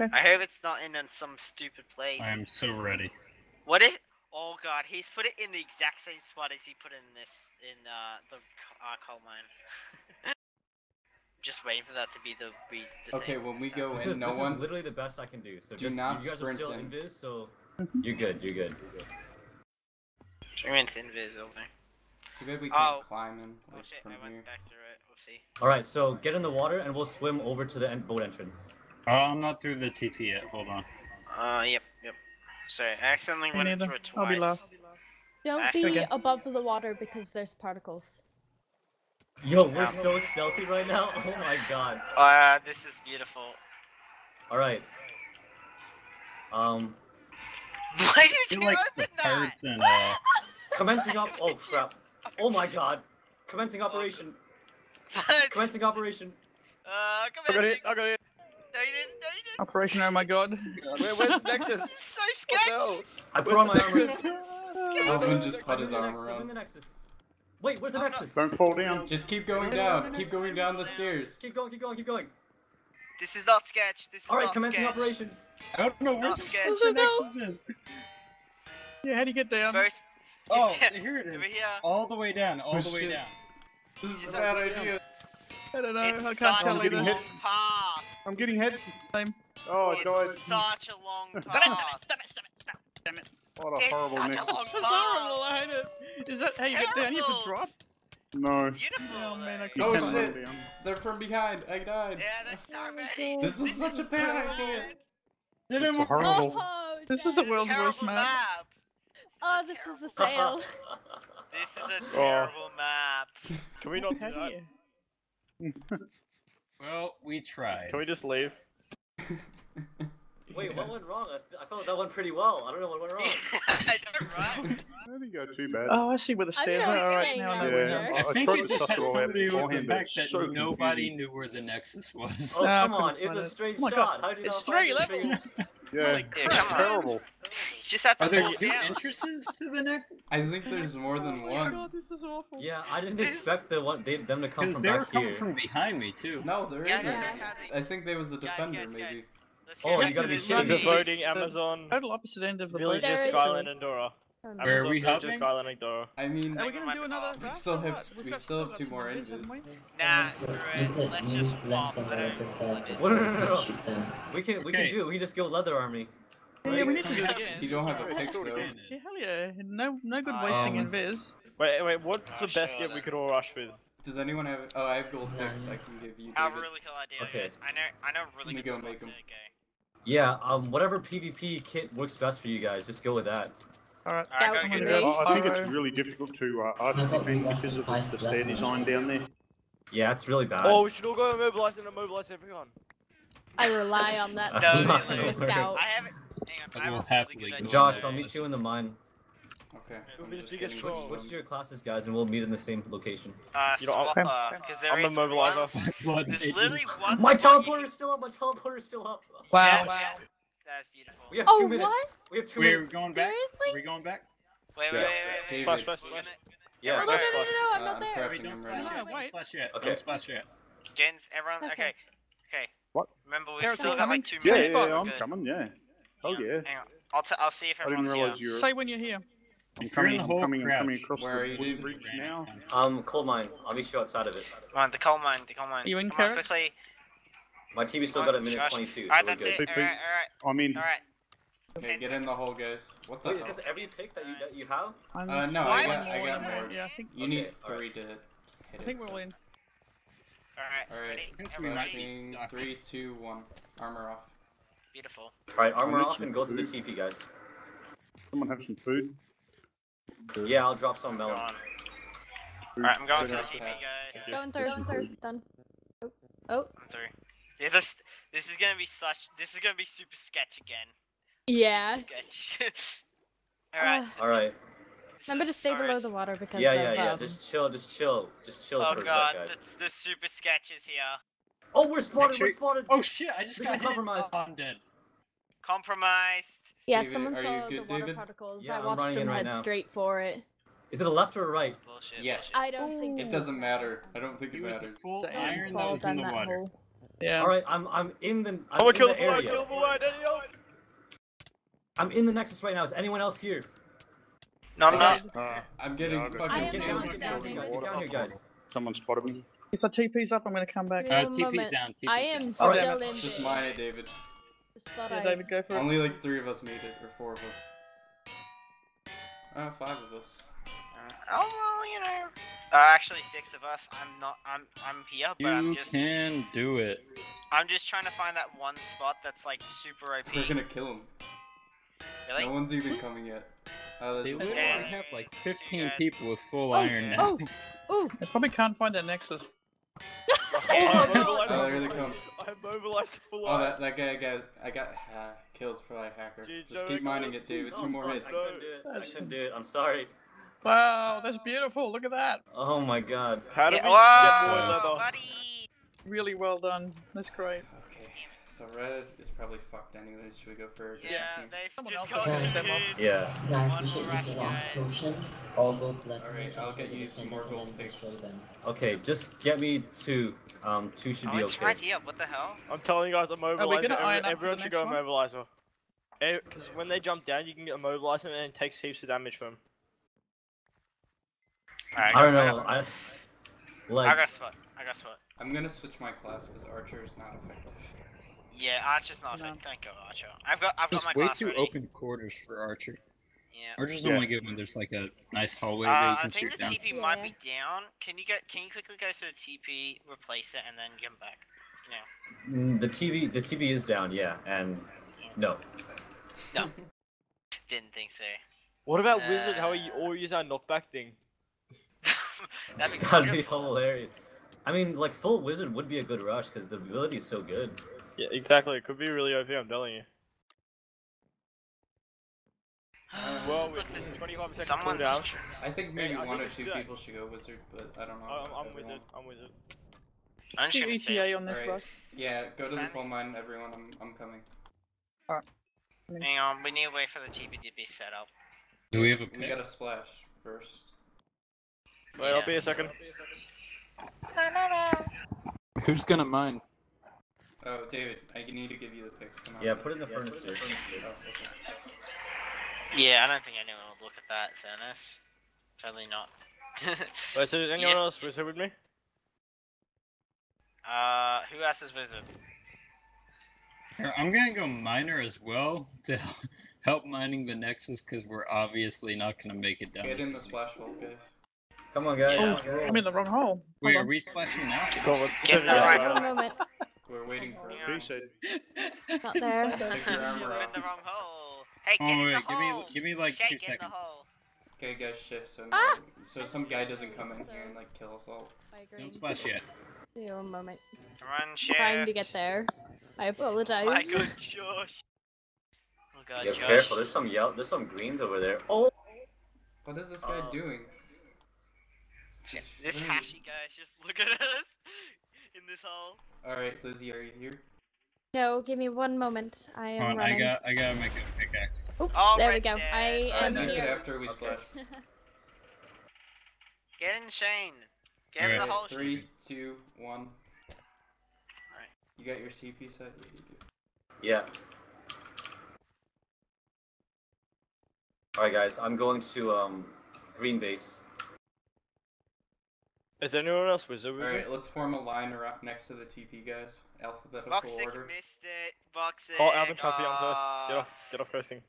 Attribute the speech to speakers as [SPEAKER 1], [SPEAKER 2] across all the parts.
[SPEAKER 1] I hope it's not in some stupid place.
[SPEAKER 2] I am so ready.
[SPEAKER 1] What if? Oh god, he's put it in the exact same spot as he put it in this in uh, the co- uh, coal mine. Just waiting for that to be the. Be the
[SPEAKER 3] Okay,
[SPEAKER 1] thing,
[SPEAKER 3] when we
[SPEAKER 1] so-
[SPEAKER 3] go
[SPEAKER 4] This
[SPEAKER 3] in,
[SPEAKER 4] is,
[SPEAKER 3] no
[SPEAKER 4] this
[SPEAKER 3] one.
[SPEAKER 4] is literally the best I can do. So
[SPEAKER 3] Do
[SPEAKER 4] just
[SPEAKER 3] not
[SPEAKER 4] you guys are
[SPEAKER 3] sprint
[SPEAKER 4] still
[SPEAKER 3] in.
[SPEAKER 4] invis, so you're good. You're good. You're good.
[SPEAKER 1] I mean, it's invisible thing.
[SPEAKER 3] Too bad we
[SPEAKER 1] Oh.
[SPEAKER 3] can't climb in
[SPEAKER 1] Oh shit,
[SPEAKER 3] from
[SPEAKER 1] I went
[SPEAKER 3] here.
[SPEAKER 1] back through it. Whoopsie.
[SPEAKER 4] All right, so get in the water and we'll swim over to the en- boat entrance.
[SPEAKER 2] Oh, I'm not through the TP yet. Hold on.
[SPEAKER 1] Uh, yep, yep. Sorry, I accidentally
[SPEAKER 5] Me
[SPEAKER 1] went
[SPEAKER 5] neither.
[SPEAKER 1] through it
[SPEAKER 5] I'll
[SPEAKER 1] twice.
[SPEAKER 5] be last.
[SPEAKER 6] Don't
[SPEAKER 1] Actually-
[SPEAKER 6] be above the water because there's particles.
[SPEAKER 4] Yo, we're
[SPEAKER 1] Um,
[SPEAKER 4] so stealthy right now. Oh my god.
[SPEAKER 1] Uh, this is beautiful.
[SPEAKER 4] All right. Um,
[SPEAKER 1] Why did you
[SPEAKER 2] like
[SPEAKER 1] open that?
[SPEAKER 2] and uh,
[SPEAKER 4] commencing up. Oh crap. Oh my god. Commencing operation. Commencing operation.
[SPEAKER 1] Uh, come
[SPEAKER 7] I got it. I got it.
[SPEAKER 1] No, you didn't. No, you didn't.
[SPEAKER 5] Operation Oh my god.
[SPEAKER 7] Where, where's the Nexus?
[SPEAKER 1] This is so
[SPEAKER 7] What the
[SPEAKER 1] sketchy.
[SPEAKER 4] I put on my armor.
[SPEAKER 3] Alvin just put his
[SPEAKER 4] Win the
[SPEAKER 3] armor on.
[SPEAKER 4] the Nexus. Wait, where's the
[SPEAKER 1] I'm
[SPEAKER 4] Nexus?
[SPEAKER 8] Don't fall down.
[SPEAKER 3] Just keep going down. Keep going down the stairs.
[SPEAKER 4] Keep going, keep going, keep going.
[SPEAKER 1] This is not sketch. This is
[SPEAKER 4] All right,
[SPEAKER 1] not
[SPEAKER 4] commencing
[SPEAKER 1] sketch.
[SPEAKER 4] operation.
[SPEAKER 2] I don't know where
[SPEAKER 1] Not
[SPEAKER 2] the
[SPEAKER 1] sketch.
[SPEAKER 2] fuck the Nexus is.
[SPEAKER 5] Yeah, how do you get down?
[SPEAKER 1] First,
[SPEAKER 2] Oh,
[SPEAKER 1] Yeah,
[SPEAKER 2] here it is.
[SPEAKER 1] over here.
[SPEAKER 2] All the way down. All
[SPEAKER 3] Oh,
[SPEAKER 2] the way
[SPEAKER 3] shit.
[SPEAKER 2] down.
[SPEAKER 3] This is a bad idea.
[SPEAKER 5] I don't know.
[SPEAKER 1] It's
[SPEAKER 5] I
[SPEAKER 1] such
[SPEAKER 5] can't
[SPEAKER 1] a
[SPEAKER 5] tell
[SPEAKER 1] long
[SPEAKER 8] getting
[SPEAKER 5] either.
[SPEAKER 8] hit.
[SPEAKER 1] path.
[SPEAKER 8] I'm getting hit.
[SPEAKER 5] Same.
[SPEAKER 8] Oh, I
[SPEAKER 1] it's
[SPEAKER 8] died.
[SPEAKER 1] such a long time.
[SPEAKER 5] Stop it! Stop it! Stop it! Stop it! Damn it!
[SPEAKER 8] What a
[SPEAKER 1] It's
[SPEAKER 8] horrible
[SPEAKER 1] such
[SPEAKER 8] nexus.
[SPEAKER 1] a long
[SPEAKER 5] That's
[SPEAKER 1] path.
[SPEAKER 5] horrible. I hate it. Is that how you get down here
[SPEAKER 1] terrible.
[SPEAKER 5] for drop?
[SPEAKER 8] No.
[SPEAKER 1] Beautiful.
[SPEAKER 5] Oh, man, I can't
[SPEAKER 3] Oh,
[SPEAKER 8] You
[SPEAKER 5] Come
[SPEAKER 8] can't
[SPEAKER 3] shit.
[SPEAKER 8] down.
[SPEAKER 3] They're from behind. I died.
[SPEAKER 1] Yeah, there's so
[SPEAKER 6] oh, my
[SPEAKER 1] many.
[SPEAKER 6] God.
[SPEAKER 3] This is such a bad idea.
[SPEAKER 1] good.
[SPEAKER 2] Did it
[SPEAKER 8] It's horrible.
[SPEAKER 6] Oh,
[SPEAKER 5] This is the
[SPEAKER 6] Dad.
[SPEAKER 5] world's worst map.
[SPEAKER 1] map.
[SPEAKER 6] Oh, this is a fail.
[SPEAKER 1] This is a
[SPEAKER 8] Oh.
[SPEAKER 1] terrible map.
[SPEAKER 7] Can we not do that?
[SPEAKER 2] Well, we tried.
[SPEAKER 7] Can we just leave?
[SPEAKER 4] Wait, what went wrong? I, I felt that went pretty well. I don't know what went wrong.
[SPEAKER 1] I know.
[SPEAKER 8] I didn't go too bad.
[SPEAKER 5] Oh, I see where the
[SPEAKER 6] I
[SPEAKER 5] stairs
[SPEAKER 6] think I
[SPEAKER 5] are.
[SPEAKER 6] was
[SPEAKER 5] Alright,
[SPEAKER 6] staying
[SPEAKER 5] now I
[SPEAKER 6] down
[SPEAKER 5] know where
[SPEAKER 6] there.
[SPEAKER 5] they
[SPEAKER 8] Yeah. I,
[SPEAKER 2] I think
[SPEAKER 8] tried
[SPEAKER 2] it just had
[SPEAKER 8] it all out
[SPEAKER 2] something to do with the fact that
[SPEAKER 8] so
[SPEAKER 2] nobody
[SPEAKER 8] confusing.
[SPEAKER 2] knew where the Nexus was.
[SPEAKER 4] Oh, come on.
[SPEAKER 5] couldn't
[SPEAKER 4] It's a
[SPEAKER 5] uh,
[SPEAKER 4] straight
[SPEAKER 5] Oh
[SPEAKER 4] shot. How did you
[SPEAKER 5] It's
[SPEAKER 4] not
[SPEAKER 5] straight
[SPEAKER 4] find
[SPEAKER 5] level.
[SPEAKER 4] it?
[SPEAKER 8] Yeah,
[SPEAKER 1] Yeah, come on.
[SPEAKER 8] terrible.
[SPEAKER 1] Just have to
[SPEAKER 2] Are there two
[SPEAKER 1] down.
[SPEAKER 2] entrances to the Nexus?
[SPEAKER 3] I think there's more than
[SPEAKER 5] Oh my
[SPEAKER 3] one.
[SPEAKER 5] god, this is awful.
[SPEAKER 4] Yeah, I didn't
[SPEAKER 1] This-
[SPEAKER 4] expect the one they, them to come
[SPEAKER 2] Because
[SPEAKER 4] from
[SPEAKER 2] they were
[SPEAKER 4] back
[SPEAKER 2] coming
[SPEAKER 4] here.
[SPEAKER 2] from behind me too.
[SPEAKER 3] No, there
[SPEAKER 1] Yeah,
[SPEAKER 3] isn't. I think there was a defender,
[SPEAKER 1] guys, guys.
[SPEAKER 3] maybe.
[SPEAKER 1] Let's
[SPEAKER 4] Oh,
[SPEAKER 1] get
[SPEAKER 4] you
[SPEAKER 1] back
[SPEAKER 4] gotta be
[SPEAKER 1] this
[SPEAKER 4] shitting
[SPEAKER 7] Is
[SPEAKER 4] me.
[SPEAKER 7] it
[SPEAKER 1] movie.
[SPEAKER 7] voting
[SPEAKER 5] The
[SPEAKER 7] Amazon?
[SPEAKER 5] Total opposite end of the
[SPEAKER 7] village
[SPEAKER 5] boat.
[SPEAKER 6] There is-
[SPEAKER 7] Skyline and Dora.
[SPEAKER 2] Where are we
[SPEAKER 7] Villages,
[SPEAKER 2] helping?
[SPEAKER 7] Skyline and Dora.
[SPEAKER 3] I mean,
[SPEAKER 5] Are we gonna do another?
[SPEAKER 3] we still have
[SPEAKER 5] what? We've
[SPEAKER 3] we still have two
[SPEAKER 5] some
[SPEAKER 3] more
[SPEAKER 5] invis,
[SPEAKER 3] invis.
[SPEAKER 5] we?
[SPEAKER 1] Nah, screw it. Let's just swap. I don't
[SPEAKER 4] No, no, no, no. We can we can do. We can just go leather army.
[SPEAKER 5] Yeah, we need to do it again.
[SPEAKER 3] You don't have a pick though.
[SPEAKER 5] Yeah, hell yeah. No, no good
[SPEAKER 1] Um,
[SPEAKER 5] wasting in Viz.
[SPEAKER 7] Wait, wait, what's the best
[SPEAKER 1] sure,
[SPEAKER 7] gift we could all rush with?
[SPEAKER 3] Does anyone have? Oh, I have gold picks. I can give you. David.
[SPEAKER 1] I have a really cool idea,
[SPEAKER 4] Okay.
[SPEAKER 1] guys. I know, I know a really
[SPEAKER 3] Let me go
[SPEAKER 1] spot
[SPEAKER 3] make
[SPEAKER 1] to
[SPEAKER 3] 'em.
[SPEAKER 1] Go.
[SPEAKER 4] Yeah. Um. Whatever PvP kit works best for you guys. Just go with that.
[SPEAKER 5] Alright.
[SPEAKER 1] Alright,
[SPEAKER 6] That
[SPEAKER 1] go get
[SPEAKER 6] would
[SPEAKER 8] I I think it's really difficult to uh, arch defend because of the, the stair design down there.
[SPEAKER 4] Yeah, it's really bad.
[SPEAKER 7] Oh, we should all go immobilize and immobilize everyone.
[SPEAKER 6] I rely on that
[SPEAKER 4] That's
[SPEAKER 1] No,
[SPEAKER 4] not
[SPEAKER 1] no,
[SPEAKER 4] gonna work.
[SPEAKER 6] scout.
[SPEAKER 1] I have it. Hang on, I have
[SPEAKER 2] will
[SPEAKER 1] a
[SPEAKER 2] happily
[SPEAKER 1] really good
[SPEAKER 4] Josh,
[SPEAKER 1] idea.
[SPEAKER 4] I'll meet you in the mine.
[SPEAKER 3] Okay.
[SPEAKER 7] Who'll
[SPEAKER 3] I'm
[SPEAKER 7] be the
[SPEAKER 3] just
[SPEAKER 7] biggest
[SPEAKER 3] getting
[SPEAKER 7] troll?
[SPEAKER 3] this
[SPEAKER 4] What's your classes, guys, and we'll meet in the same location.
[SPEAKER 1] Uh,
[SPEAKER 7] You know, I'll-
[SPEAKER 1] swapper, because there
[SPEAKER 7] I'm a
[SPEAKER 1] is
[SPEAKER 7] mobilizer.
[SPEAKER 1] one- There's literally one.
[SPEAKER 4] My teleporter is still up. My teleporter is still up.
[SPEAKER 5] Wow.
[SPEAKER 1] Yeah,
[SPEAKER 5] wow.
[SPEAKER 1] yeah, That's beautiful.
[SPEAKER 4] We have
[SPEAKER 6] Oh,
[SPEAKER 4] two minutes.
[SPEAKER 6] what?
[SPEAKER 4] We have two
[SPEAKER 2] We're
[SPEAKER 4] minutes.
[SPEAKER 2] going back. Are we
[SPEAKER 6] Seriously?
[SPEAKER 2] going back?
[SPEAKER 1] Wait, wait, wait, wait, wait.
[SPEAKER 7] Splash, splash, splash.
[SPEAKER 4] Yeah.
[SPEAKER 6] No, no, no, no, no, I'm
[SPEAKER 3] Uh,
[SPEAKER 6] not there.
[SPEAKER 2] Wait, don't splash
[SPEAKER 3] right
[SPEAKER 5] No,
[SPEAKER 3] now.
[SPEAKER 2] yet. Don't splash yet.
[SPEAKER 4] Okay.
[SPEAKER 2] Don't splash yet.
[SPEAKER 1] Gens, everyone,
[SPEAKER 6] Okay.
[SPEAKER 1] okay. Okay.
[SPEAKER 8] What?
[SPEAKER 1] Remember, we've still
[SPEAKER 5] you
[SPEAKER 1] got like two
[SPEAKER 8] Yeah, yeah, yeah, I'm coming. Yeah. Oh yeah.
[SPEAKER 1] Hang on. I'll, t- I'll see if everyone's here.
[SPEAKER 5] Say when you're here.
[SPEAKER 8] I'm
[SPEAKER 2] If you're in
[SPEAKER 8] coming.
[SPEAKER 2] the
[SPEAKER 8] I'm
[SPEAKER 2] whole
[SPEAKER 8] coming. I'm coming across
[SPEAKER 3] Where are
[SPEAKER 8] the
[SPEAKER 3] you, dude?
[SPEAKER 8] bridge now.
[SPEAKER 4] Um, coal mine. I'll meet you outside of it.
[SPEAKER 1] Come on, the coal mine, the coal mine.
[SPEAKER 5] Are you in
[SPEAKER 1] Come on, quickly.
[SPEAKER 4] My TV still
[SPEAKER 1] Come
[SPEAKER 4] got a minute
[SPEAKER 1] Josh.
[SPEAKER 4] 22, so
[SPEAKER 1] right,
[SPEAKER 4] we're good.
[SPEAKER 1] It.
[SPEAKER 8] All
[SPEAKER 1] right,
[SPEAKER 8] all
[SPEAKER 1] right.
[SPEAKER 8] I'm in.
[SPEAKER 1] alright.
[SPEAKER 3] Okay, get in the hole, guys. What the
[SPEAKER 4] Wait, is this every pick that you that you have?
[SPEAKER 5] I'm
[SPEAKER 3] Uh, no, I got, I got more.
[SPEAKER 5] Yeah, I think,
[SPEAKER 3] You
[SPEAKER 4] Okay,
[SPEAKER 3] need
[SPEAKER 4] alright.
[SPEAKER 3] three to hit
[SPEAKER 5] I think we're
[SPEAKER 3] so-
[SPEAKER 5] in.
[SPEAKER 1] Alright,
[SPEAKER 3] Alright,
[SPEAKER 1] ready?
[SPEAKER 2] think we might
[SPEAKER 1] Everybody?
[SPEAKER 2] be
[SPEAKER 3] flashing.
[SPEAKER 2] stuck.
[SPEAKER 3] Three, two, one. Armor off.
[SPEAKER 1] Beautiful.
[SPEAKER 4] Alright, armor off and
[SPEAKER 8] you.
[SPEAKER 4] go to the TP, guys.
[SPEAKER 8] Someone have some food.
[SPEAKER 4] Yeah, I'll drop some melons.
[SPEAKER 1] Alright, I'm going
[SPEAKER 8] Food
[SPEAKER 1] for the
[SPEAKER 8] out.
[SPEAKER 1] TP, guys.
[SPEAKER 6] Going through, going through. Done. Oh, oh.
[SPEAKER 1] I'm through. Yeah, this this is gonna be such. This is gonna be super sketch again.
[SPEAKER 6] Yeah.
[SPEAKER 1] Super sketch. Alright.
[SPEAKER 4] Alright.
[SPEAKER 6] Remember to stay
[SPEAKER 1] so
[SPEAKER 6] below the water because
[SPEAKER 4] Yeah,
[SPEAKER 6] of,
[SPEAKER 4] yeah, yeah.
[SPEAKER 6] um,
[SPEAKER 4] Just chill, just chill. Just chill
[SPEAKER 1] Oh
[SPEAKER 4] for a
[SPEAKER 1] god,
[SPEAKER 4] sec, guys.
[SPEAKER 1] the, the super sketch is here.
[SPEAKER 4] Oh, we're spotted, we're spotted!
[SPEAKER 2] Oh shit! I just
[SPEAKER 4] This
[SPEAKER 2] got
[SPEAKER 4] compromised.
[SPEAKER 2] Oh, I'm dead.
[SPEAKER 1] Compromised.
[SPEAKER 6] Yeah,
[SPEAKER 3] David,
[SPEAKER 6] someone saw
[SPEAKER 3] you
[SPEAKER 6] the water
[SPEAKER 3] David?
[SPEAKER 6] particles.
[SPEAKER 4] Yeah,
[SPEAKER 6] I
[SPEAKER 4] I'm
[SPEAKER 6] watched
[SPEAKER 4] running in right
[SPEAKER 6] head
[SPEAKER 4] now.
[SPEAKER 6] straight for it.
[SPEAKER 4] Is it a left or a right?
[SPEAKER 1] Bullshit.
[SPEAKER 3] Yes.
[SPEAKER 6] I don't think
[SPEAKER 3] It doesn't matter. I don't think
[SPEAKER 2] He
[SPEAKER 3] it
[SPEAKER 2] was a
[SPEAKER 3] matters.
[SPEAKER 2] full
[SPEAKER 5] Damn,
[SPEAKER 2] iron that
[SPEAKER 6] fall
[SPEAKER 2] was in the
[SPEAKER 6] that
[SPEAKER 2] water.
[SPEAKER 6] hole.
[SPEAKER 5] Yeah.
[SPEAKER 4] All right, I'm I'm in the. I'm
[SPEAKER 7] I'm gonna
[SPEAKER 4] in
[SPEAKER 7] kill the
[SPEAKER 4] the area.
[SPEAKER 7] kill the fly, Danny, oh!
[SPEAKER 4] I'm in the Nexus right now. Is anyone else here?
[SPEAKER 1] No, I'm not.
[SPEAKER 8] Uh,
[SPEAKER 3] I'm getting
[SPEAKER 8] Yeah,
[SPEAKER 3] fucking
[SPEAKER 6] I am
[SPEAKER 4] Get down,
[SPEAKER 6] not
[SPEAKER 4] get down,
[SPEAKER 6] standing.
[SPEAKER 4] guys, get down here, guys.
[SPEAKER 8] someone spotted me.
[SPEAKER 5] If the TP's up, I'm gonna come back.
[SPEAKER 2] Uh, TP's down. TP's
[SPEAKER 6] I am
[SPEAKER 4] All right.
[SPEAKER 6] still in
[SPEAKER 3] Just
[SPEAKER 6] this.
[SPEAKER 3] mine it, David.
[SPEAKER 6] Just thought
[SPEAKER 5] Yeah,
[SPEAKER 6] I-
[SPEAKER 5] David, go for.
[SPEAKER 3] Only like three of us made it, or four of us. Uh, five of us.
[SPEAKER 1] Oh well, you know. Uh, actually, six of us. I'm not. I'm. I'm here, but I'm just.
[SPEAKER 2] You
[SPEAKER 1] just.
[SPEAKER 2] can do it.
[SPEAKER 1] I'm just trying to find that one spot that's like super OP.
[SPEAKER 3] We're gonna kill him.
[SPEAKER 1] Really?
[SPEAKER 3] No one's even coming yet. Oh,
[SPEAKER 2] They literally have like 15 people with full
[SPEAKER 6] Oh,
[SPEAKER 2] iron now.
[SPEAKER 6] oh. Ooh,
[SPEAKER 5] I probably can't find that Nexus.
[SPEAKER 7] I mobilized-
[SPEAKER 3] Oh, there they come.
[SPEAKER 7] I've mobilized the full
[SPEAKER 3] Oh, that, that guy got I got uh, killed by a hacker.
[SPEAKER 7] Dude,
[SPEAKER 3] Just keep mining
[SPEAKER 7] on.
[SPEAKER 3] it, David. Two more hits.
[SPEAKER 4] I couldn't do it. I couldn't do it. I'm sorry.
[SPEAKER 5] Wow, that's beautiful. Look at that.
[SPEAKER 4] Oh my god.
[SPEAKER 7] How do
[SPEAKER 1] Yeah,
[SPEAKER 7] we
[SPEAKER 1] whoa,
[SPEAKER 7] get more leather?
[SPEAKER 1] buddy.
[SPEAKER 5] Really well done. That's great.
[SPEAKER 3] Okay, so red is probably fucked anyways. Should we go for a different
[SPEAKER 1] Yeah,
[SPEAKER 3] team?
[SPEAKER 1] they've just
[SPEAKER 5] else
[SPEAKER 1] got
[SPEAKER 5] will
[SPEAKER 1] two
[SPEAKER 5] step up.
[SPEAKER 1] hit.
[SPEAKER 4] Yeah.
[SPEAKER 9] Guys, we should use the
[SPEAKER 1] rapid
[SPEAKER 9] last potion. All go platinum.
[SPEAKER 3] Alright, I'll get you some more gold
[SPEAKER 9] and
[SPEAKER 3] picks.
[SPEAKER 9] them.
[SPEAKER 4] Okay, just get me two. Um, two should
[SPEAKER 1] Oh,
[SPEAKER 4] be
[SPEAKER 1] it's
[SPEAKER 4] okay.
[SPEAKER 1] right here. What the hell?
[SPEAKER 7] I'm telling you guys, a mobilizer.
[SPEAKER 5] gonna
[SPEAKER 7] Every-
[SPEAKER 5] iron
[SPEAKER 7] everyone
[SPEAKER 5] the
[SPEAKER 7] should go
[SPEAKER 5] one?
[SPEAKER 7] mobilizer. Because when they jump down, you can get a mobilizer and it takes heaps of damage from.
[SPEAKER 1] Alright,
[SPEAKER 4] I don't know. I
[SPEAKER 1] I
[SPEAKER 4] like.
[SPEAKER 1] got spot. I got a spot.
[SPEAKER 3] I'm gonna switch my class because Archer is not effective.
[SPEAKER 1] Yeah, Archer's not.
[SPEAKER 5] No.
[SPEAKER 1] No. Don't go Archer. I've got. I've got
[SPEAKER 2] It's
[SPEAKER 1] my
[SPEAKER 2] way too
[SPEAKER 1] ready.
[SPEAKER 2] open quarters for Archer.
[SPEAKER 1] Yeah.
[SPEAKER 2] Archer's
[SPEAKER 8] Yeah.
[SPEAKER 2] only good when there's like a nice hallway
[SPEAKER 1] Uh, I think the
[SPEAKER 2] down.
[SPEAKER 1] TP might be down. Can you get? Can you quickly go through the TP, replace it, and then come back? You know.
[SPEAKER 4] Mm, The TV, the TV is down. Yeah, and no. No.
[SPEAKER 1] Didn't think so.
[SPEAKER 7] What about Wizard? How are you
[SPEAKER 1] Uh,
[SPEAKER 7] all use our knockback thing?
[SPEAKER 1] That'd be
[SPEAKER 4] That'd be hilarious. I mean, like full wizard would be a good rush because the ability is so good.
[SPEAKER 7] Yeah, exactly. It could be really OP. I'm telling you. Well, with
[SPEAKER 1] Look,
[SPEAKER 7] 25 seconds
[SPEAKER 1] someone's
[SPEAKER 7] cooldown.
[SPEAKER 3] I think maybe
[SPEAKER 7] I think
[SPEAKER 3] one or two people should go wizard, but I don't know.
[SPEAKER 7] I'm,
[SPEAKER 3] about
[SPEAKER 7] I'm wizard. I'm wizard.
[SPEAKER 1] I'm just gonna.
[SPEAKER 5] ETA on this
[SPEAKER 3] Alright.
[SPEAKER 5] rush.
[SPEAKER 3] Yeah, go to the
[SPEAKER 1] Sammy?
[SPEAKER 3] coal mine, everyone. I'm I'm coming.
[SPEAKER 1] Hang on, we need to wait for the TP to be set up.
[SPEAKER 2] Do we have a
[SPEAKER 3] We gotta splash first.
[SPEAKER 7] Wait, I'll be a second.
[SPEAKER 2] Who's gonna mine?
[SPEAKER 3] Oh, David, I need to give you the picks. Come on.
[SPEAKER 4] Yeah, put it in the furnace.
[SPEAKER 3] Oh, okay.
[SPEAKER 1] Yeah, I don't think anyone would look at that. furnace. Fairness. Totally not.
[SPEAKER 7] Wait, so is anyone
[SPEAKER 1] Yes.
[SPEAKER 7] else wizard with me?
[SPEAKER 1] Uh, who else is wizard?
[SPEAKER 2] Here, I'm gonna go miner as well to help mining the Nexus because we're obviously not gonna make it down.
[SPEAKER 3] Get
[SPEAKER 2] this
[SPEAKER 3] in the
[SPEAKER 2] easy.
[SPEAKER 3] splash hole, guys.
[SPEAKER 4] Come on, guys.
[SPEAKER 1] Yeah.
[SPEAKER 4] let's.
[SPEAKER 5] I'm in the wrong hole.
[SPEAKER 2] Wait, are we splashing now?
[SPEAKER 7] Go on.
[SPEAKER 1] Get in the right
[SPEAKER 6] one
[SPEAKER 1] hole.
[SPEAKER 6] Moment.
[SPEAKER 3] We're waiting for
[SPEAKER 1] Yeah.
[SPEAKER 8] He said,
[SPEAKER 6] Not there.
[SPEAKER 3] Take your armor
[SPEAKER 1] We're in the wrong hole. Hey, get
[SPEAKER 2] Oh
[SPEAKER 1] in
[SPEAKER 2] wait,
[SPEAKER 1] the
[SPEAKER 2] give
[SPEAKER 1] hole.
[SPEAKER 2] me give me like
[SPEAKER 1] Shay,
[SPEAKER 2] two
[SPEAKER 1] get in the
[SPEAKER 2] seconds.
[SPEAKER 1] hole.
[SPEAKER 3] Okay, guys, shift so
[SPEAKER 6] Ah!
[SPEAKER 3] so some guy doesn't come in here and like kill us all.
[SPEAKER 6] I agree.
[SPEAKER 2] Don't splash yet.
[SPEAKER 6] Give me one moment.
[SPEAKER 1] Run, shift.
[SPEAKER 6] Trying to get there. I apologize.
[SPEAKER 1] My good Josh. Oh god,
[SPEAKER 4] Yeah,
[SPEAKER 1] Josh.
[SPEAKER 4] careful. There's some yellow. There's some greens over there. Oh.
[SPEAKER 3] What is this guy
[SPEAKER 4] Uh,
[SPEAKER 3] doing?
[SPEAKER 1] This hashy guys just look at us in this hole.
[SPEAKER 3] All right, Lizzie, are you here?
[SPEAKER 6] No, give me one moment. I am
[SPEAKER 2] Come on, I got I gotta make a pickaxe.
[SPEAKER 6] Oop,
[SPEAKER 1] Oh,
[SPEAKER 6] there we go.
[SPEAKER 1] there.
[SPEAKER 6] I
[SPEAKER 3] Alright,
[SPEAKER 6] am
[SPEAKER 3] make
[SPEAKER 6] here.
[SPEAKER 3] after we
[SPEAKER 4] Okay.
[SPEAKER 3] splash.
[SPEAKER 1] Get in, Shane. Get in
[SPEAKER 2] Alright.
[SPEAKER 1] the hole.
[SPEAKER 3] Three,
[SPEAKER 1] Shane.
[SPEAKER 3] two, one.
[SPEAKER 1] Alright.
[SPEAKER 3] You got your CP set? Yeah, you.
[SPEAKER 4] Yeah. All right, guys. I'm going to um green base.
[SPEAKER 7] Is anyone else wizard with
[SPEAKER 3] All
[SPEAKER 7] me?
[SPEAKER 3] right, let's form a line around next to the TP guys. Alphabetical
[SPEAKER 1] Boxic
[SPEAKER 3] order.
[SPEAKER 1] missed it. Boxic.
[SPEAKER 7] Oh, Alvin, try to on first. Get
[SPEAKER 1] Ah.
[SPEAKER 7] off, get off Coastin.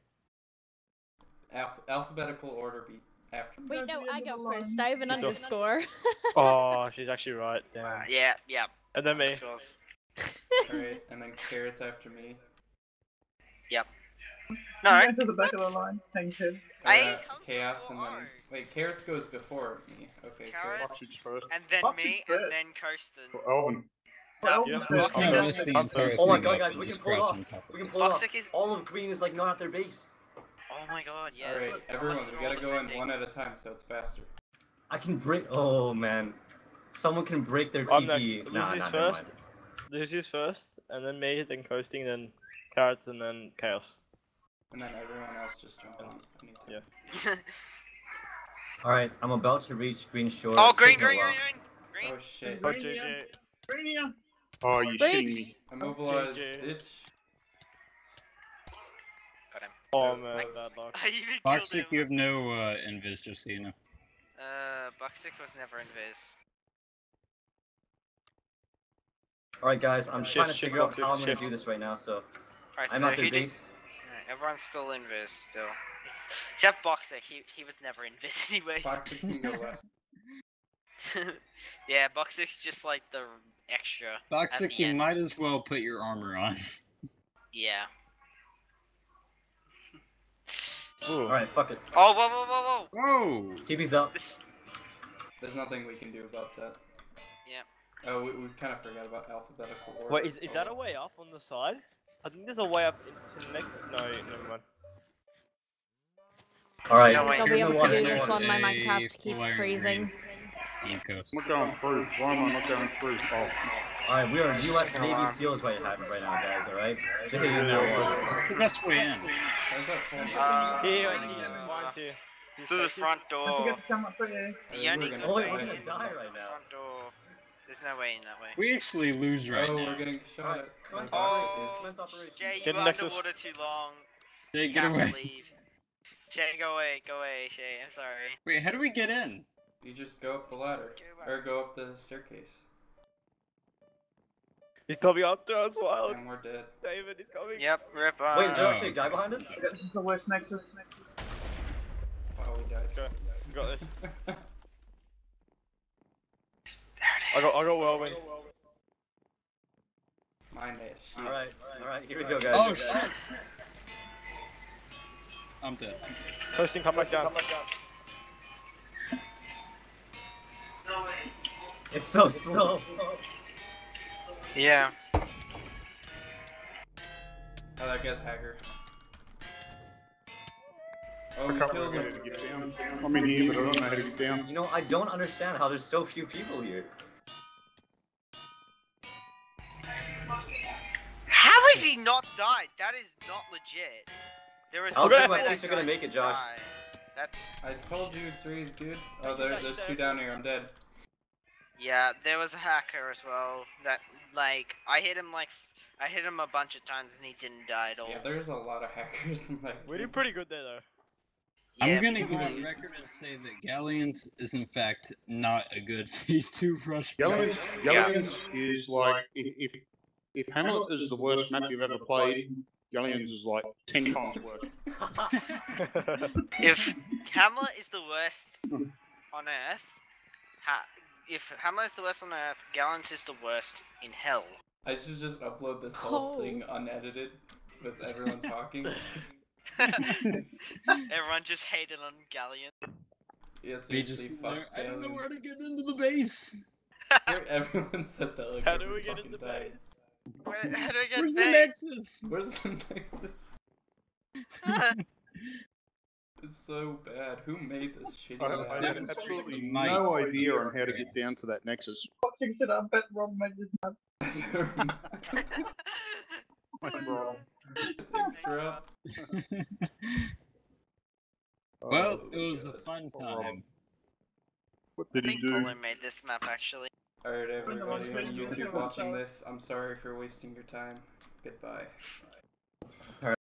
[SPEAKER 3] Alph- alphabetical order be after.
[SPEAKER 6] Wait, no, I go first. I have an
[SPEAKER 7] It's off.
[SPEAKER 6] underscore.
[SPEAKER 7] Oh, she's actually right. Damn.
[SPEAKER 1] Uh, yeah, yeah.
[SPEAKER 7] And then me.
[SPEAKER 3] All right, and then carrots after me. Yep.
[SPEAKER 1] No,
[SPEAKER 5] I'm to the back of the line. Thank you.
[SPEAKER 3] Uh,
[SPEAKER 1] come
[SPEAKER 3] chaos and then
[SPEAKER 1] hard.
[SPEAKER 3] Wait, carrots goes before me. Okay,
[SPEAKER 1] Carrots?
[SPEAKER 3] carrots.
[SPEAKER 8] First.
[SPEAKER 1] and then
[SPEAKER 5] Fuck
[SPEAKER 1] me,
[SPEAKER 5] is
[SPEAKER 1] and then Coastin.
[SPEAKER 8] For Elvin.
[SPEAKER 5] Well,
[SPEAKER 7] Yeah.
[SPEAKER 5] no,
[SPEAKER 2] I'm just
[SPEAKER 5] I'll
[SPEAKER 2] gonna
[SPEAKER 5] go
[SPEAKER 2] list the
[SPEAKER 5] first.
[SPEAKER 2] entire
[SPEAKER 4] Oh my god, guys, we can pull it off.
[SPEAKER 2] on top of
[SPEAKER 4] We can pull it off.
[SPEAKER 1] Is-
[SPEAKER 4] All of green is like not at their base.
[SPEAKER 1] Oh my god, yes.
[SPEAKER 3] All right, everyone, we gotta go in one at a time so it's faster.
[SPEAKER 4] I can break. Oh man, someone can break their
[SPEAKER 7] I'm
[SPEAKER 4] TP.
[SPEAKER 7] next.
[SPEAKER 4] Nah,
[SPEAKER 7] Lucy's
[SPEAKER 4] nah,
[SPEAKER 7] first.
[SPEAKER 4] mind.
[SPEAKER 7] Lucy's first, and then me, then Coastin, then carrots, and then chaos.
[SPEAKER 3] And then everyone else just jump on. anytime.
[SPEAKER 7] Yeah.
[SPEAKER 4] All right, I'm about to reach green shore.
[SPEAKER 1] oh, green, green, green, green, green.
[SPEAKER 3] Oh shit.
[SPEAKER 7] Oh,
[SPEAKER 5] Green,
[SPEAKER 7] JJ.
[SPEAKER 5] Greenia.
[SPEAKER 8] Oh, you
[SPEAKER 6] Break.
[SPEAKER 8] shitting me?
[SPEAKER 3] Immobilized
[SPEAKER 7] GG.
[SPEAKER 3] itch.
[SPEAKER 1] Got him.
[SPEAKER 7] Oh
[SPEAKER 3] That
[SPEAKER 7] man, bad luck.
[SPEAKER 1] I even killed
[SPEAKER 2] Toxic, you have no uh, invis, just so you know.
[SPEAKER 1] Uh, Buxic was never in Viz.
[SPEAKER 4] Alright, guys, I'm
[SPEAKER 7] Shift,
[SPEAKER 4] trying to
[SPEAKER 7] shift,
[SPEAKER 4] figure out how I'm gonna
[SPEAKER 7] shift.
[SPEAKER 4] do this right now, so
[SPEAKER 1] Alright,
[SPEAKER 4] I'm
[SPEAKER 1] so
[SPEAKER 4] at
[SPEAKER 1] who
[SPEAKER 4] the
[SPEAKER 1] did-
[SPEAKER 4] base.
[SPEAKER 1] Alright, everyone's still in Viz still. Ex- Except Buxic, he he was never in Viz anyways.
[SPEAKER 3] Toxic can go left.
[SPEAKER 1] yeah, Buxic's just like the extra.
[SPEAKER 2] Toxic,
[SPEAKER 1] the
[SPEAKER 2] you
[SPEAKER 1] end.
[SPEAKER 2] might as well put your armor on.
[SPEAKER 1] Yeah.
[SPEAKER 7] Ooh.
[SPEAKER 4] Alright, fuck it.
[SPEAKER 1] Oh, whoa, whoa, whoa, whoa!
[SPEAKER 2] Whoa!
[SPEAKER 4] TP's up.
[SPEAKER 1] This.
[SPEAKER 3] There's nothing we can do about that.
[SPEAKER 1] Yeah.
[SPEAKER 3] Oh, we, we kind of forgot about alphabetical order.
[SPEAKER 7] Wait, is, is
[SPEAKER 3] Oh,
[SPEAKER 7] that a way up on the side? I think there's a way up into the next. No, never mind.
[SPEAKER 4] Alright,
[SPEAKER 1] No,
[SPEAKER 6] I'll be able to do this one. My Minecraft keeps freezing.
[SPEAKER 2] Ecos.
[SPEAKER 8] I'm going through. Why am I not going through? Oh,
[SPEAKER 4] Alright, we are US
[SPEAKER 1] Second
[SPEAKER 4] Navy
[SPEAKER 1] alarm.
[SPEAKER 4] SEALs right, right now, guys, alright? Stay in that water.
[SPEAKER 2] What's the best way in?
[SPEAKER 3] How's that?
[SPEAKER 1] Uh,
[SPEAKER 7] Here,
[SPEAKER 1] uh,
[SPEAKER 7] here, mine too. You
[SPEAKER 1] Through the front door.
[SPEAKER 5] forget to come up here.
[SPEAKER 1] The only.
[SPEAKER 3] gonna
[SPEAKER 4] Oh, wait,
[SPEAKER 3] die.
[SPEAKER 4] we're gonna die right now.
[SPEAKER 1] Front door. There's no way in that way.
[SPEAKER 2] We actually lose right
[SPEAKER 3] oh,
[SPEAKER 2] now.
[SPEAKER 3] we're getting shot
[SPEAKER 4] Alright,
[SPEAKER 3] at.
[SPEAKER 4] commence
[SPEAKER 3] That's
[SPEAKER 4] operation.
[SPEAKER 1] Oh, Jay, you
[SPEAKER 7] Get
[SPEAKER 1] were
[SPEAKER 7] Nexus.
[SPEAKER 1] underwater too long.
[SPEAKER 2] Jay,
[SPEAKER 1] You
[SPEAKER 2] get
[SPEAKER 1] have
[SPEAKER 2] away.
[SPEAKER 1] to leave. Shay, go away, go away, Shay. I'm sorry.
[SPEAKER 2] Wait, how do we get in?
[SPEAKER 3] You just go up the ladder.
[SPEAKER 1] Go.
[SPEAKER 3] Or go up the staircase.
[SPEAKER 7] He's coming after us, Wild.
[SPEAKER 3] And we're dead.
[SPEAKER 7] David, he's coming.
[SPEAKER 1] Yep, rip. Uh,
[SPEAKER 4] Wait, is there actually a guy behind us?
[SPEAKER 5] This is the worst Nexus.
[SPEAKER 3] Wow, we died.
[SPEAKER 7] Okay, we got this.
[SPEAKER 1] there
[SPEAKER 7] I got, I got whirlwind.
[SPEAKER 3] Mine is shit.
[SPEAKER 4] Alright, alright, here we go, guys.
[SPEAKER 2] Oh shit! I'm dead.
[SPEAKER 7] Posting, come back down.
[SPEAKER 4] It's so slow.
[SPEAKER 1] Yeah.
[SPEAKER 3] Oh, that guy's hacker. Oh,
[SPEAKER 8] I
[SPEAKER 3] we
[SPEAKER 8] can't
[SPEAKER 3] killed
[SPEAKER 8] remember
[SPEAKER 3] him.
[SPEAKER 8] how to get down. I'm in here, but I don't know how to get down.
[SPEAKER 4] You know, I don't understand how there's so few people here.
[SPEAKER 1] How has he not died? That is not legit. There is
[SPEAKER 4] I'll
[SPEAKER 1] no
[SPEAKER 4] bet
[SPEAKER 1] way
[SPEAKER 4] my
[SPEAKER 1] that
[SPEAKER 4] picks are gonna make it, Josh.
[SPEAKER 3] I told you three is good. Oh, there, there's two down here. I'm dead.
[SPEAKER 1] yeah. There was a hacker as well. That like I hit him like I hit him a bunch of times and he didn't die at all.
[SPEAKER 3] Yeah, there's a lot of hackers. in like
[SPEAKER 7] We did pretty good there, though.
[SPEAKER 1] Yeah,
[SPEAKER 2] I'm gonna go on record and say that Galleons is in fact not a good phase two rush.
[SPEAKER 8] Galleons,
[SPEAKER 1] Yeah.
[SPEAKER 8] Is like if, if if Hamlet is the worst map you've ever played, Galleons is like ten times worse.
[SPEAKER 1] if Hamlet is the worst on Earth, ha- if Hamlet is the worst on Earth, Galleons is the worst in hell.
[SPEAKER 3] I should just upload this whole
[SPEAKER 6] Oh.
[SPEAKER 3] thing unedited with everyone talking.
[SPEAKER 1] Everyone just hated on Galleon.
[SPEAKER 3] Yes,
[SPEAKER 2] They just
[SPEAKER 3] seriously, fuck
[SPEAKER 2] I don't know
[SPEAKER 3] Galleons.
[SPEAKER 2] where to get into the base.
[SPEAKER 3] Everyone said that like
[SPEAKER 7] How do
[SPEAKER 3] every
[SPEAKER 7] we get
[SPEAKER 3] fucking
[SPEAKER 7] in the
[SPEAKER 3] time.
[SPEAKER 7] base?
[SPEAKER 1] Where, how do I get
[SPEAKER 2] Where's the nexus?
[SPEAKER 3] Where's the nexus? It's so bad. Who made this shitty
[SPEAKER 8] I have, I have absolutely no idea on how to get down to that nexus.
[SPEAKER 5] Boxing said I bet Rob made this map.
[SPEAKER 8] Bro.
[SPEAKER 3] Thanks, Rob.
[SPEAKER 2] well, it was a fun time.
[SPEAKER 8] What
[SPEAKER 1] I
[SPEAKER 8] did he
[SPEAKER 1] think
[SPEAKER 8] do?
[SPEAKER 1] Colin made this map actually.
[SPEAKER 3] Alright, everybody on YouTube watching this, I'm sorry for wasting your time. Goodbye.